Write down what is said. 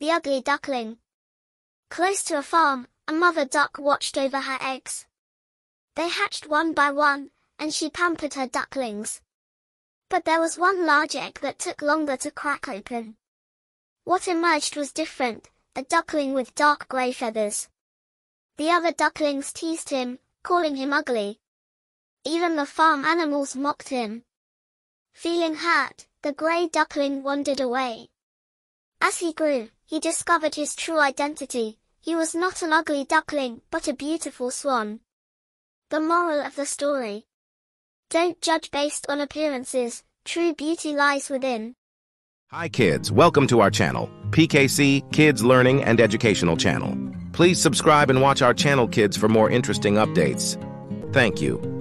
The Ugly Duckling Close to a farm, a mother duck watched over her eggs. They hatched one by one, and she pampered her ducklings. But there was one large egg that took longer to crack open. What emerged was different, a duckling with dark grey feathers. The other ducklings teased him, calling him ugly. Even the farm animals mocked him. Feeling hurt, the grey duckling wandered away. As he grew, he discovered his true identity. He was not an ugly duckling, but a beautiful swan. The moral of the story. Don't judge based on appearances, true beauty lies within. Hi kids, welcome to our channel, PKC Kids Learning and Educational Channel. Please subscribe and watch our channel kids for more interesting updates. Thank you.